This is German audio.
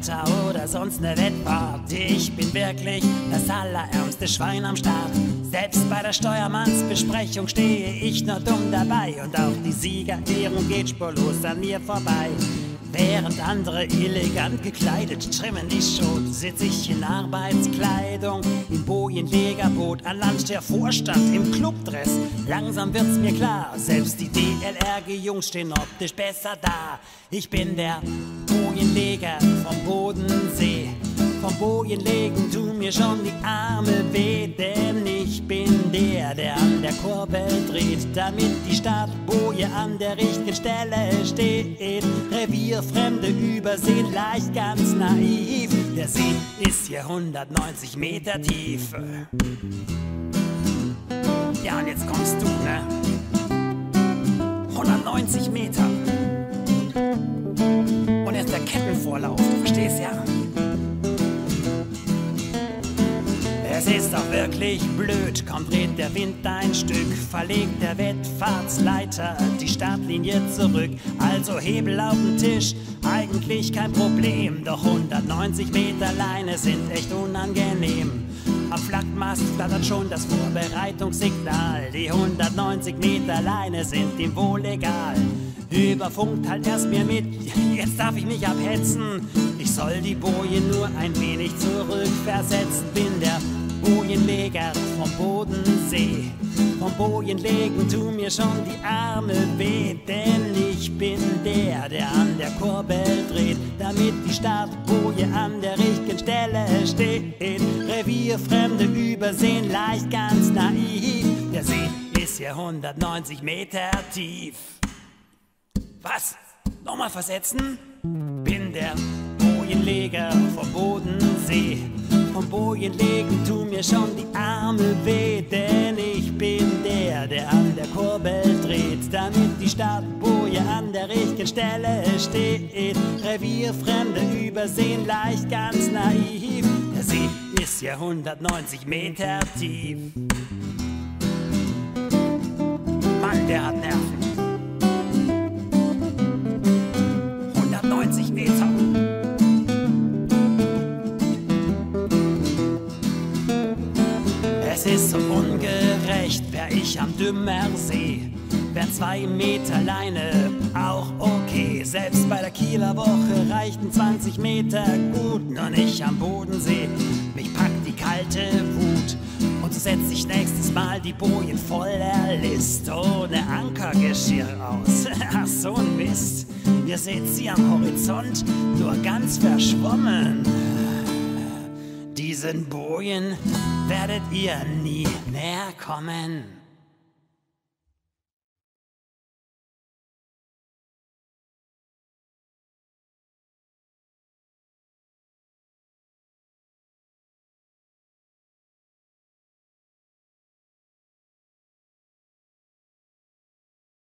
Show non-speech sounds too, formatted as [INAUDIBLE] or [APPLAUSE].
Regatta oder sonst ne Wettfahrt. Ich bin wirklich das allerärmste Schwein am Start. Selbst bei der Steuermannsbesprechung stehe ich nur dumm dabei und auch die Siegerehrung geht spurlos an mir vorbei. Während andere elegant gekleidet trimmen die Schot, sitz ich in Arbeitskleidung im Bojenlegerboot an Land der Vorstand im Clubdress. Langsam wird's mir klar, selbst die DLRG-Jungs stehen optisch besser da. Ich bin der Bojenleger vom Bodensee. Vom Bojenlegen tun mir schon die Arme weh, denn ich bin der, der an der Kurbel dreht, damit die Startboje an der richtigen Stelle steht. Revierfremde übersehen leicht ganz naiv. Der See ist hier 190 Meter tief. Ja, und jetzt kommst du, ne? 190 Meter. Und jetzt der Kettenvorlauf, du verstehst ja? Ist doch wirklich blöd, kaum dreht der Wind ein Stück, verlegt der Wettfahrtsleiter die Startlinie zurück. Also Hebel auf den Tisch, eigentlich kein Problem, doch 190 Meter Leine sind echt unangenehm. Am Flakmast flattert schon das Vorbereitungssignal. Die 190 Meter Leine sind ihm wohl egal. Über Funk halt erst mir mit, jetzt darf ich mich abhetzen. Ich soll die Boje nur ein wenig zurückversetzen. Bin der Bojenleger vom Bodensee. Vom Bojenlegen tun mir schon die Arme weh, denn ich bin der, der an der Kurbel dreht, damit die Startboje an der richtigen Stelle steht. Revierfremde übersehen leicht ganz naiv. Der See ist hier 190 Meter tief. Was? Nochmal versetzen? Bin der Bojenleger vom Bodensee. Vom Bojenlegen tun mir schon die Arme weh, denn ich bin der, der an der Kurbel dreht, damit die Startboje an der richtigen Stelle steht. Revierfremde übersehen leicht ganz naiv. Der See ist ja 190 Meter tief. Mann, der hat Nerven. Ist so ungerecht, wär ich am Dümmersee. Wär zwei Meter Leine auch okay. Selbst bei der Kieler Woche reichten 20 Meter gut. Nur nicht am Bodensee. Mich packt die kalte Wut. Und so setz ich nächstes Mal die Bojen voller List. Ohne Ankergeschirr aus. [LAUGHS] Ach, so ein Mist. Ihr seht sie am Horizont, nur ganz verschwommen. Diesen Bojen werdet ihr nie näher kommen.